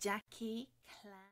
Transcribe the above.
Jackie Clan.